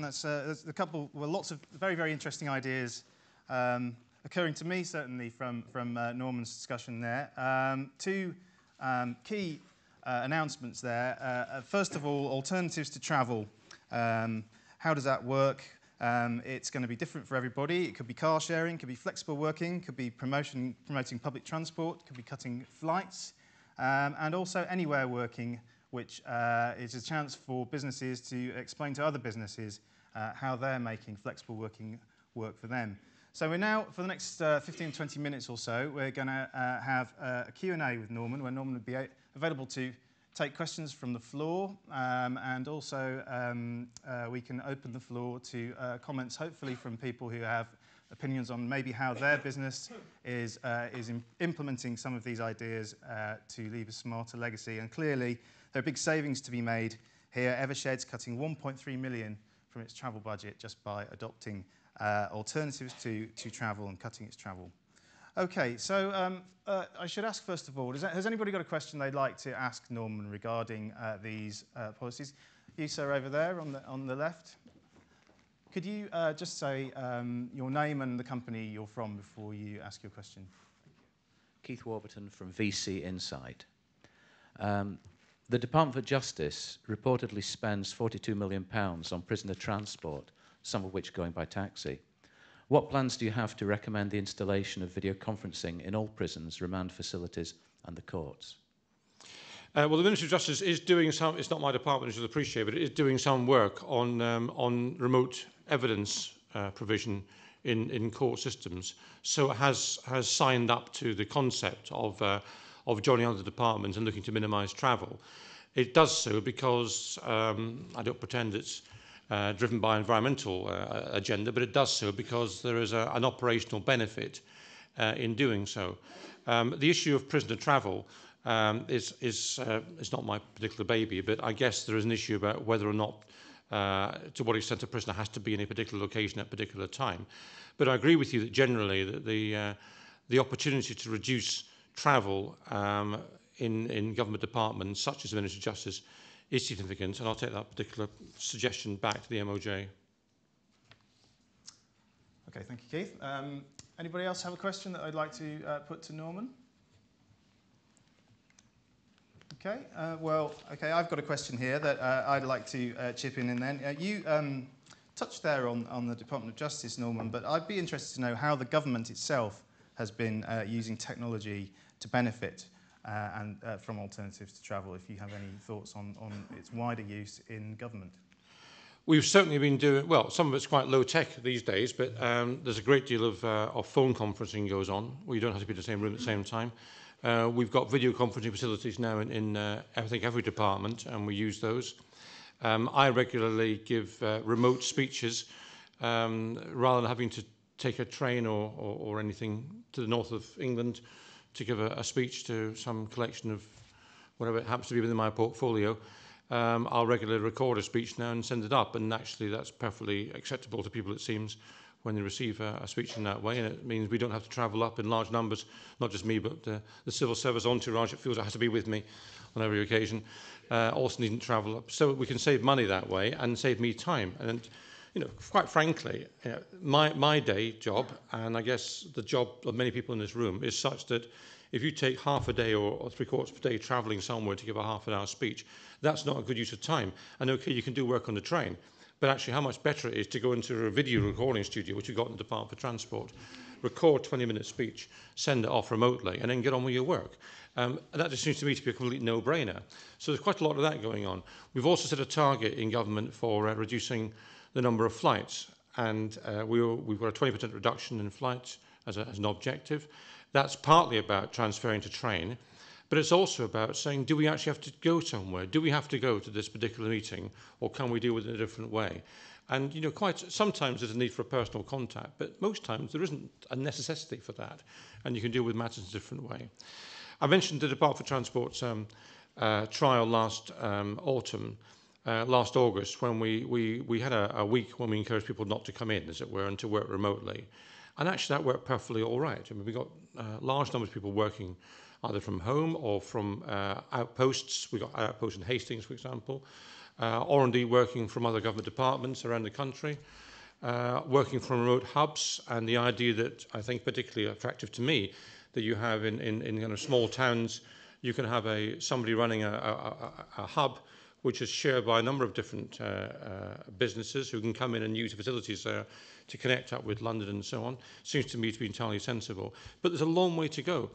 That's, uh, there's a couple, well, lots of very, very interesting ideas um, occurring to me, certainly, from, from uh, Norman's discussion there. Um, two um, key uh, announcements there. Uh, uh, first of all, alternatives to travel. Um, how does that work? Um, it's going to be different for everybody. It could be car sharing, could be flexible working, could be promotion, promoting public transport, could be cutting flights, and also anywhere working, which uh, is a chance for businesses to explain to other businesses uh, how they're making flexible working work for them. So we're now, for the next uh, 15, 20 minutes or so, we're going to uh, have uh, a Q&A with Norman, where Norman will be available to take questions from the floor, um, and also um, uh, we can open the floor to uh, comments, hopefully from people who have opinions on maybe how their business is, uh, is implementing some of these ideas uh, to leave a smarter legacy. And clearly, there are big savings to be made here. Eversheds cutting 1.3 million from its travel budget just by adopting uh, alternatives to, to travel and cutting its travel. Okay, so um, uh, I should ask first of all, that, has anybody got a question they'd like to ask Norman regarding uh, these uh, policies? You, sir, over there on the, on the left. Could you uh, just say um, your name and the company you're from before you ask your question? Keith Warburton from VC Insight. Um, the Department for Justice reportedly spends £42 million on prisoner transport, some of which going by taxi. What plans do you have to recommend the installation of video conferencing in all prisons, remand facilities and the courts? Uh, well, the Ministry of Justice is doing some, it's not my department, as you'll appreciate, but it is doing some work on, um, on remote evidence uh, provision in, in court systems. So it has, has signed up to the concept of, uh, of joining other departments and looking to minimise travel. It does so because, um, I don't pretend it's uh, driven by environmental uh, agenda, but it does so because there is a, an operational benefit uh, in doing so. Um, the issue of prisoner travel um, is, is, uh, is not my particular baby, but I guess there is an issue about whether or not, uh, to what extent a prisoner has to be in a particular location at a particular time. But I agree with you that generally that the, uh, the opportunity to reduce travel um, in, in government departments, such as the Ministry of Justice, is significant, and I'll take that particular suggestion back to the MOJ. Okay, thank you, Keith. Um, anybody else have a question that I'd like to uh, put to Norman? Okay, uh, well, okay, I've got a question here that uh, I'd like to uh, chip in and then. Uh, you um, touched there on, on the Department of Justice, Norman, but I'd be interested to know how the government itself has been uh, using technology to benefit uh, and uh, from alternatives to travel, if you have any thoughts on, on its wider use in government. We've certainly been doing, well, some of it's quite low tech these days, but um, there's a great deal of, uh, of phone conferencing goes on We don't have to be in the same room at the same time. Uh, we've got video conferencing facilities now in, in uh, I think every department, and we use those. Um, I regularly give uh, remote speeches um, rather than having to take a train or, or, or anything to the north of England to give a, a speech to some collection of whatever it happens to be within my portfolio, um, I'll regularly record a speech now and send it up. And actually, that's perfectly acceptable to people, it seems, when they receive a, a speech in that way. And it means we don't have to travel up in large numbers, not just me, but the civil service entourage, it feels it has to be with me on every occasion, uh, also needn't travel up. So we can save money that way and save me time. And you know, quite frankly, you know, my, my day job, and I guess the job of many people in this room, is such that if you take half a day or, or three quarters of a day travelling somewhere to give a half an hour speech, that's not a good use of time. And okay, you can do work on the train, but actually how much better it is to go into a video recording studio, which we've got in the Department for Transport, record 20 minute speech, send it off remotely, and then get on with your work. Um, and that just seems to me to be a complete no-brainer. So there's quite a lot of that going on. We've also set a target in government for uh, reducing the number of flights. And uh, we were, we've got a 20% reduction in flights as, a, as an objective. That's partly about transferring to train, but it's also about saying, do we actually have to go somewhere? Do we have to go to this particular meeting, or can we deal with it in a different way? And you know, quite sometimes there's a need for a personal contact, but most times there isn't a necessity for that, and you can deal with matters in a different way. I mentioned the Department for Transport's um, uh, trial last um, autumn, uh, last August when we, we, we had a, a week when we encouraged people not to come in, as it were, and to work remotely. And actually that worked perfectly all right. I mean, we got uh, large numbers of people working either from home or from uh, outposts. We got outposts in Hastings, for example. uh, or indeed working from other government departments around the country, uh, working from remote hubs, and the idea that I think particularly attractive to me, that you have in, in, in kind of small towns, you can have a somebody running a, a, a, a hub which is shared by a number of different uh, uh, businesses who can come in and use the facilities there to connect up with London and so on. Seems to me to be entirely sensible. But there's a long way to go.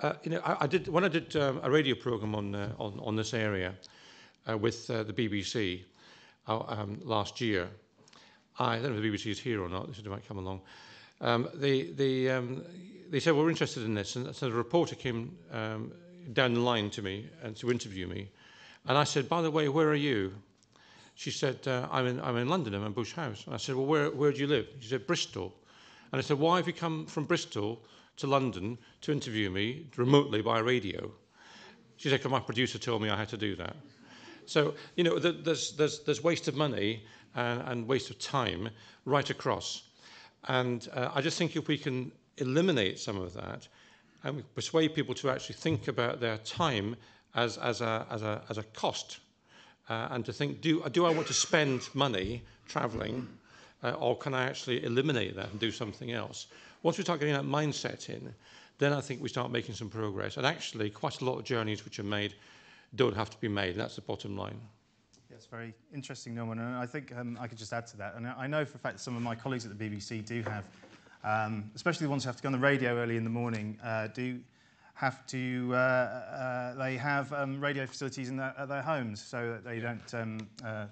Uh, you know, I, I did when I did um, a radio program on uh, on, on this area uh, with uh, the BBC uh, um, last year. I don't know if the BBC is here or not. This might come along. Um, they um, they said well, we're interested in this, and so the reporter came um, down the line to me and to interview me, and I said, by the way, where are you? She said, uh, I'm in I'm in London. I'm in Bush House. And I said, well, where where do you live? She said, Bristol. And I said, why have you come from Bristol to London to interview me remotely by radio. She said, because my producer told me I had to do that. So, you know, there's, there's, there's waste of money and, and waste of time right across. And uh, I just think if we can eliminate some of that and persuade people to actually think about their time as, as, a, as, a, as a cost uh, and to think, do, do I want to spend money traveling uh, or can I actually eliminate that and do something else? Once we start getting that mindset in, then I think we start making some progress. And actually, quite a lot of journeys which are made don't have to be made. That's the bottom line. Yes, very interesting, Norman. And I think um, I could just add to that. And I know for a fact some of my colleagues at the BBC do have, um, especially the ones who have to go on the radio early in the morning, uh, do have to, uh, uh, they have um, radio facilities in their, at their homes so that they don't um, uh,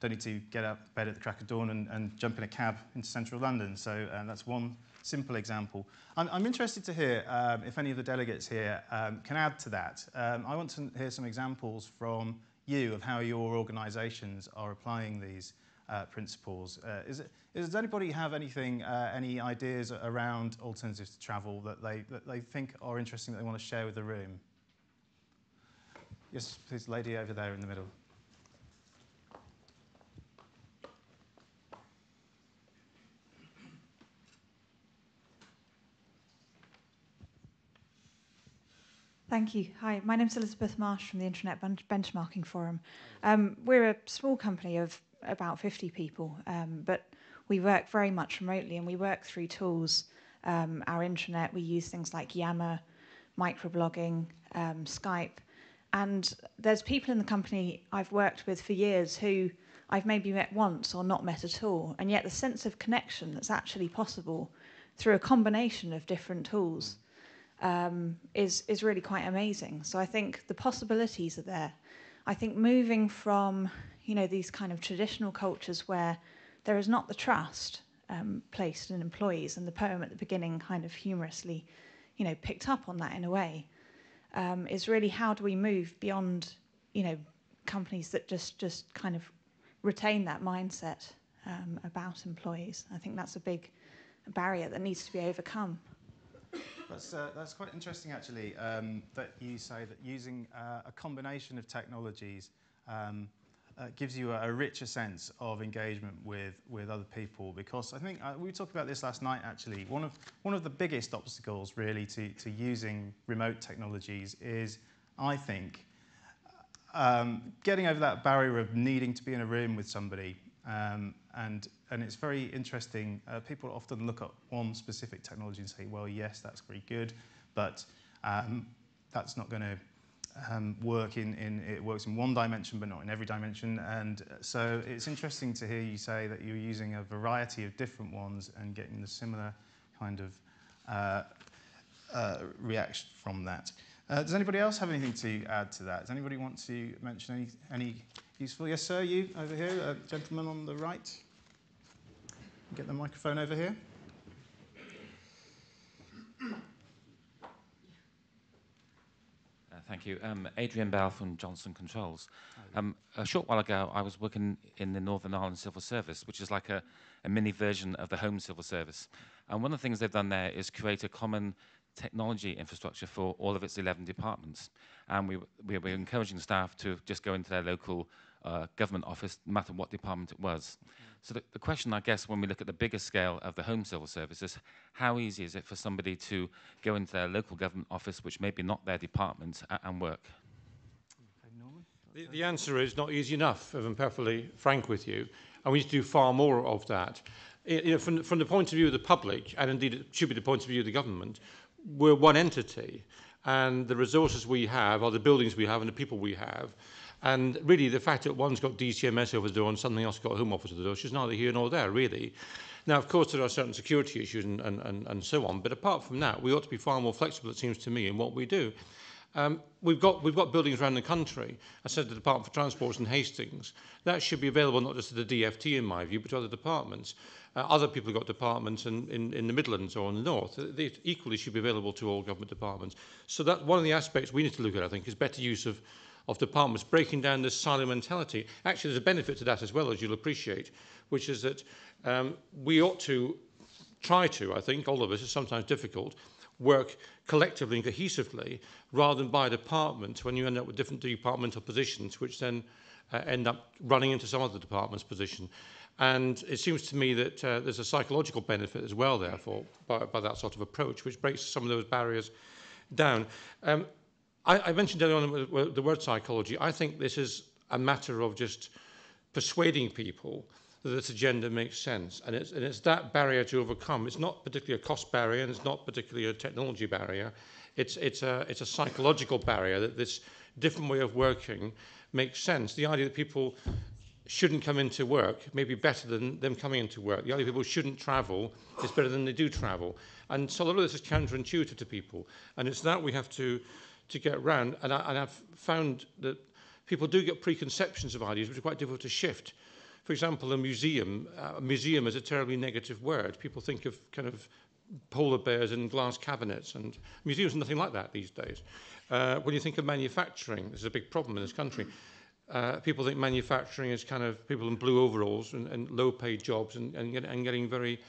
don't need to get up bed at the crack of dawn and, and jump in a cab into central London. So uh, that's one simple example. I'm, I'm interested to hear um, if any of the delegates here um, can add to that. Um, I want to hear some examples from you of how your organisations are applying these uh, principles. Uh, is it, is, does anybody have anything, uh, any ideas around alternatives to travel that they, that they think are interesting that they want to share with the room? Yes, please, lady over there in the middle. Thank you. Hi, my name is Elizabeth Marsh from the Internet Benchmarking Forum. Um, we're a small company of about 50 people, um, but we work very much remotely and we work through tools. Um, our intranet, we use things like Yammer, microblogging, um, Skype. And there's people in the company I've worked with for years who I've maybe met once or not met at all. And yet the sense of connection that's actually possible through a combination of different tools um, is is really quite amazing. So I think the possibilities are there. I think moving from you know these kind of traditional cultures where there is not the trust um, placed in employees, and the poem at the beginning kind of humorously, you know, picked up on that in a way, um, is really how do we move beyond you know companies that just just kind of retain that mindset um, about employees. I think that's a big barrier that needs to be overcome. That's, uh, that's quite interesting, actually, um, that you say that using uh, a combination of technologies um, uh, gives you a, a, richer sense of engagement with, with other people. Because I think uh, we talked about this last night, actually. One of, one of the biggest obstacles, really, to, to using remote technologies is, I think, um, getting over that barrier of needing to be in a room with somebody um, and, and it's very interesting. Uh, people often look at one specific technology and say, well, yes, that's very good, but um, that's not going to um, work in, in, it works in one dimension, but not in every dimension. And so it's interesting to hear you say that you're using a variety of different ones and getting the similar kind of uh, uh, reaction from that. Uh, does anybody else have anything to add to that? Does anybody want to mention any, any useful? Yes, sir, you over here, uh, gentleman on the right. Get the microphone over here. Uh, thank you. Um, Adrian Bell from Johnson Controls. Um, a short while ago, I was working in the Northern Ireland Civil Service, which is like a, a mini version of the Home Civil Service. And one of the things they've done there is create a common technology infrastructure for all of its 11 departments. And we, we were encouraging staff to just go into their local uh, government office, no matter what department it was. Mm. So the, the, question, I guess, when we look at the bigger scale of the Home Civil Service is how easy is it for somebody to go into their local government office, which may be not their department, and work? The, the answer is not easy enough, if I'm perfectly frank with you, and we need to do far more of that. I- You know, from, from the point of view of the public, and indeed it should be the point of view of the government, we're one entity, and the resources we have are the buildings we have and the people we have. And really, the fact that one's got DCMS over the door and something else got Home Office over the door, just neither here nor there, really. Now, of course, there are certain security issues and, and, and, and so on, but apart from that, we ought to be far more flexible, it seems to me, in what we do. Um, we've, got, we've got buildings around the country. I said the Department for Transport in Hastings. That should be available not just to the DFT, in my view, but to other departments. Uh, other people have got departments in, in, in the Midlands or in the North. They equally should be available to all government departments. So that one of the aspects we need to look at, I think, is better use of, of departments, breaking down this silo mentality. Actually, there's a benefit to that as well, as you'll appreciate, which is that um, we ought to try to, I think, all of us, it's sometimes difficult, work collectively and cohesively rather than by department when you end up with different departmental positions which then uh, end up running into some other department's position. And it seems to me that uh, there's a psychological benefit as well, therefore, by, by that sort of approach, which breaks some of those barriers down. Um, I, I mentioned earlier on the word psychology. I think this is a matter of just persuading people that this agenda makes sense. And it's, and it's that barrier to overcome. It's not particularly a cost barrier and it's not particularly a technology barrier. It's, it's, a, it's a psychological barrier that this different way of working makes sense. The idea that people shouldn't come into work may be better than them coming into work. The idea that people shouldn't travel is better than they do travel. And so a lot of this is counterintuitive to people. And it's that we have to, to get around. And, I, and I've found that people do get preconceptions of ideas, which are quite difficult to shift. For example, a museum. A museum is a terribly negative word. People think of kind of polar bears in glass cabinets, and museums are nothing like that these days. Uh, when you think of manufacturing, this is a big problem in this country. Uh, people think manufacturing is kind of people in blue overalls and, and low-paid jobs and, and, and getting very,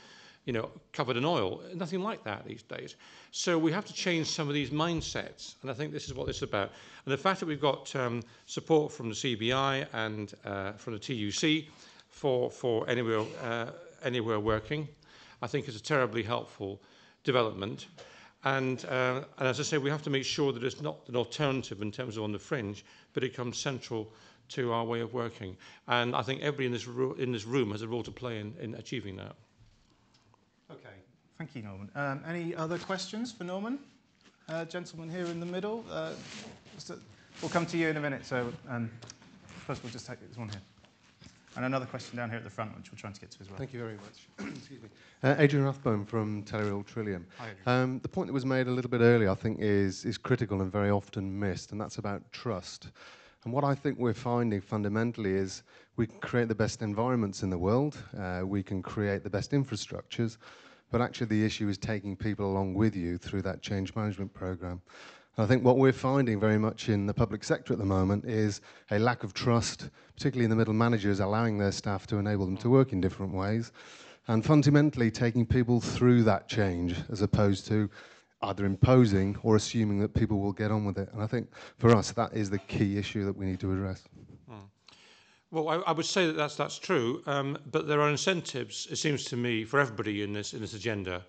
you know, covered in oil. Nothing like that these days. So we have to change some of these mindsets, and I think this is what this is about. And the fact that we've got um, support from the CBI and uh, from the TUC for, for anywhere, uh, anywhere working, I think is a terribly helpful development. And, uh, and as I say, we have to make sure that it's not an alternative in terms of on the fringe, but it comes central to our way of working. And I think everybody in this, in this room has a role to play in, in achieving that. Okay, thank you, Norman. Um, any other questions for Norman? Uh, gentleman here in the middle. Uh, a, we'll come to you in a minute. So um, first, we'll just take this one here. And another question down here at the front, which we're trying to get to as well. Thank you very much. Excuse me. Uh, Adrian Rathbone from Telereal Trillium. Hi, um, the point that was made a little bit earlier, I think, is, is critical and very often missed, and that's about trust. And what I think we're finding fundamentally is we can create the best environments in the world, uh, we can create the best infrastructures, but actually the issue is taking people along with you through that change management program. And I think what we're finding very much in the public sector at the moment is a lack of trust, particularly in the middle managers, allowing their staff to enable them to work in different ways, and fundamentally taking people through that change as opposed to either imposing or assuming that people will get on with it. And I think for us, that is the key issue that we need to address. Hmm. Well, I, I would say that that's, that's true, um, but there are incentives, it seems to me, for everybody in this, in this agenda.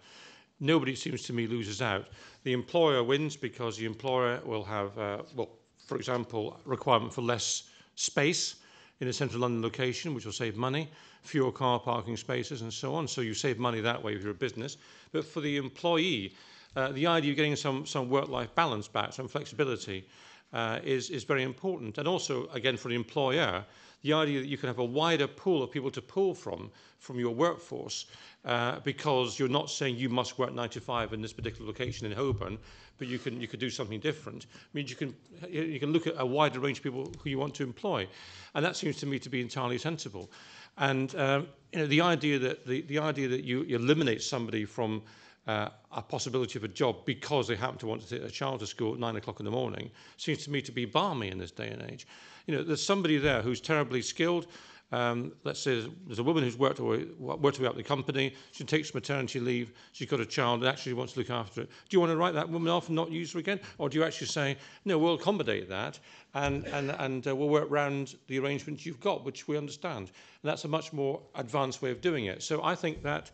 Nobody, seems to me, loses out. The employer wins because the employer will have, uh, well, for example, requirement for less space in a central London location, which will save money, fewer car parking spaces and so on. So you save money that way if you're a business. But for the employee, uh, the idea of getting some, some work-life balance back, some flexibility, uh, is, is very important. And also, again, for the employer, the idea that you can have a wider pool of people to pull from, from your workforce, uh, because you're not saying you must work 9 to 5 in this particular location in Holborn, but you can you could do something different. It means you can you can look at a wider range of people who you want to employ, and that seems to me to be entirely sensible. And um, you know the idea that the, the idea that you eliminate somebody from uh, a possibility of a job because they happen to want to take a child to school at nine o'clock in the morning seems to me to be balmy in this day and age. You know, there's somebody there who's terribly skilled, um, let's say there's a woman who's worked her, worked her way up the company, she takes maternity leave, she's got a child and actually wants to look after it. Do you want to write that woman off and not use her again? Or do you actually say, no, we'll accommodate that and, and, and uh, we'll work around the arrangements you've got, which we understand. And that's a much more advanced way of doing it. So I think that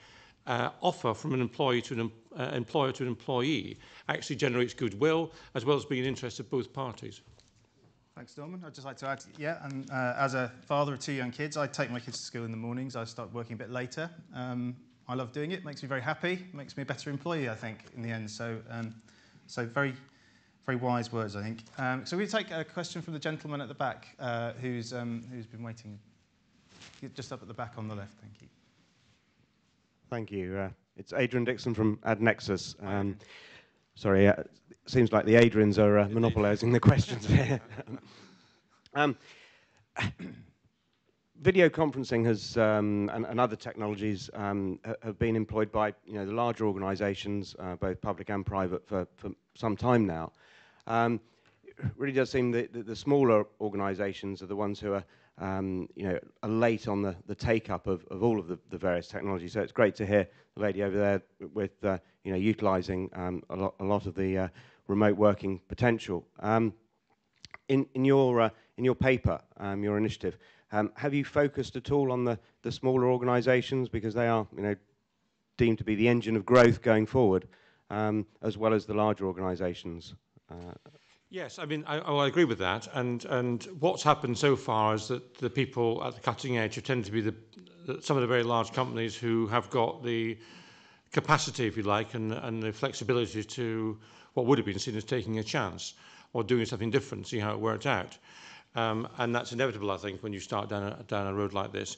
uh, offer from an employee to an uh, employer to an employee actually generates goodwill as well as being in interest of both parties. Thanks, Norman. I'd just like to add, yeah, and uh, as a father of two young kids, I take my kids to school in the mornings. I start working a bit later. Um, I love doing it. Makes me very happy. Makes me a better employee, I think, in the end. So, um, so very, very wise words, I think. Um, so we take a question from the gentleman at the back, uh, who's um, who's been waiting, just up at the back on the left. Thank you. Thank you. Uh, it's Adrian Dixon from AdNexus. Um, sorry, uh, seems like the Adrians are uh, monopolising the questions here. um, video conferencing has um, and, and, other technologies um, have been employed by you know the larger organisations, uh, both public and private, for, for some time now. Um, it really does seem that the, the smaller organisations are the ones who are you know, are late on the, take-up of, all of the, various technologies. So it's great to hear the lady over there with, uh, you know, utilising um, a, lot, of the uh, remote working potential. Um, in, in, your, uh, in your paper, um, your initiative, um, have you focused at all on the, smaller organisations because they are, you know, deemed to be the engine of growth going forward, um, as well as the larger organisations? Yes, I mean, I, I agree with that. And, and what's happened so far is that the people at the cutting edge tended to be the, the, some of the very large companies who have got the capacity, if you like, and, and the flexibility to what would have been seen as taking a chance or doing something different, see how it worked out. Um, and that's inevitable, I think, when you start down a, down a road like this.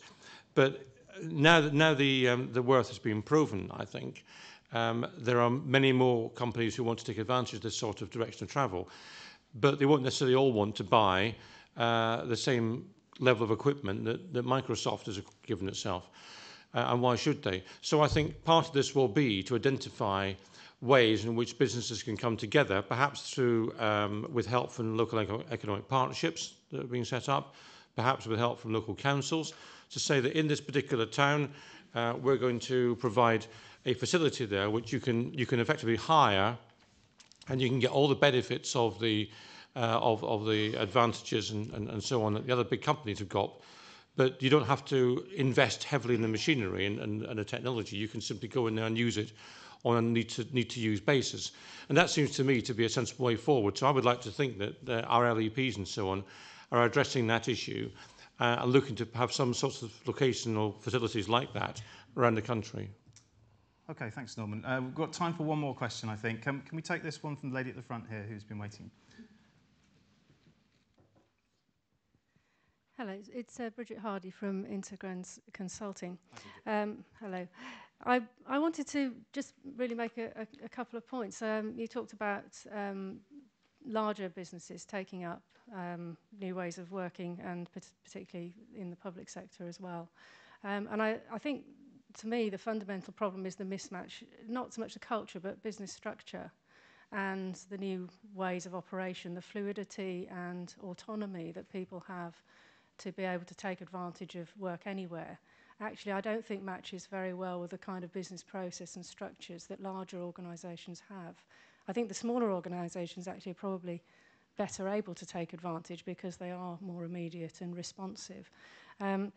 But now that now the, um, the worth has been proven, I think, um, there are many more companies who want to take advantage of this sort of direction of travel but they won't necessarily all want to buy uh, the same level of equipment that, that Microsoft has given itself. Uh, and why should they? So I think part of this will be to identify ways in which businesses can come together, perhaps through um, with help from local eco economic partnerships that are being set up, perhaps with help from local councils, to say that in this particular town, uh, we're going to provide a facility there which you can you can effectively hire and you can get all the benefits of the uh, of, of the advantages and, and, and so on that the other big companies have got. But you don't have to invest heavily in the machinery and, and, and the technology. You can simply go in there and use it on a need to, need to use basis. And that seems to me to be a sensible way forward. So I would like to think that our LEPs and so on are addressing that issue uh, and looking to have some sorts of locational facilities like that around the country. Okay, thanks, Norman. Uh, we've got time for one more question, I think. Um, can we take this one from the lady at the front here who's been waiting? Hello, it's uh, Bridget Hardy from Intergrants Consulting. Um, hello. I, I wanted to just really make a, a, a couple of points. Um, you talked about um, larger businesses taking up um, new ways of working and particularly in the public sector as well. Um, and I, I think to me, the fundamental problem is the mismatch, not so much the culture, but business structure and the new ways of operation, the fluidity and autonomy that people have to be able to take advantage of work anywhere. Actually, I don't think matches very well with the kind of business process and structures that larger organisations have. I think the smaller organisations actually are probably better able to take advantage because they are more immediate and responsive. Um,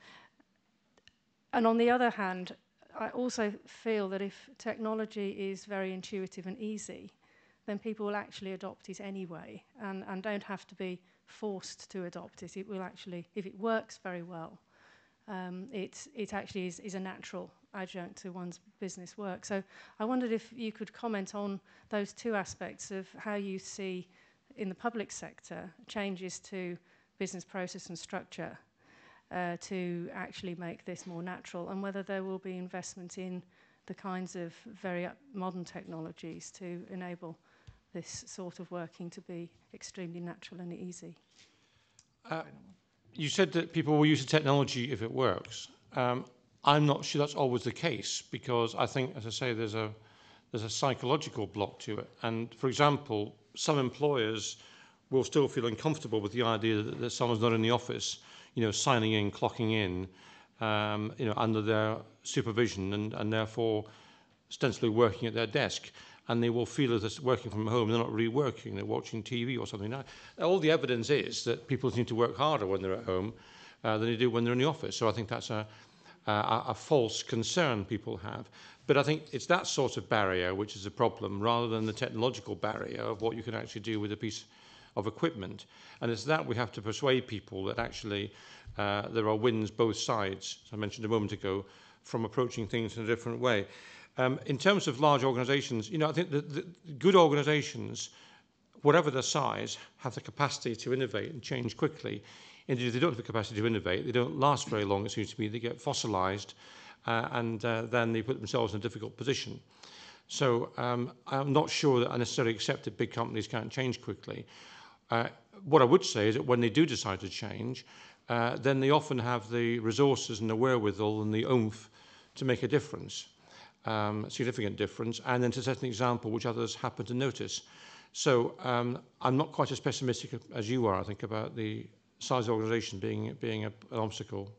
and on the other hand, I also feel that if technology is very intuitive and easy, then people will actually adopt it anyway and, and don't have to be forced to adopt it. It will actually, if it works very well, um, it, it actually is, is a natural adjunct to one's business work. So I wondered if you could comment on those two aspects of how you see in the public sector changes to business process and structure uh, to actually make this more natural and whether there will be investment in the kinds of very modern technologies to enable this sort of working to be extremely natural and easy. Uh, you said that people will use the technology if it works. Um, I'm not sure that's always the case because I think, as I say, there's a there's a psychological block to it. And for example, some employers will still feel uncomfortable with the idea that, that someone's not in the office you know, signing in, clocking in, um, you know, under their supervision and, and therefore ostensibly working at their desk. And they will feel as they're working from home, they're not really working, they're watching TV or something. Now, all the evidence is that people need to work harder when they're at home uh, than they do when they're in the office. So I think that's a, a, a false concern people have. But I think it's that sort of barrier which is a problem rather than the technological barrier of what you can actually do with a piece of equipment. And it's that we have to persuade people that actually uh, there are wins both sides, as I mentioned a moment ago, from approaching things in a different way. Um, in terms of large organizations, you know, I think that good organizations, whatever their size, have the capacity to innovate and change quickly. Indeed, if they don't have the capacity to innovate, they don't last very long, it seems to me. They get fossilized uh, and uh, then they put themselves in a difficult position. So um, I'm not sure that I necessarily accept that big companies can't change quickly. Uh, what I would say is that when they do decide to change, uh, then they often have the resources and the wherewithal and the oomph to make a difference, um, a significant difference, and then to set an example which others happen to notice. So um, I'm not quite as pessimistic as you are, I think, about the size of the organisation being, being a, an obstacle.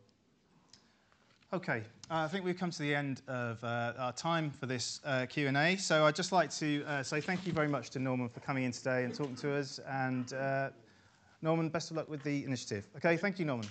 Okay, uh, I think we've come to the end of uh, our time for this uh, Q&A. So I'd just like to uh, say thank you very much to Norman for coming in today and talking to us. And uh, Norman, best of luck with the initiative. Okay, thank you, Norman.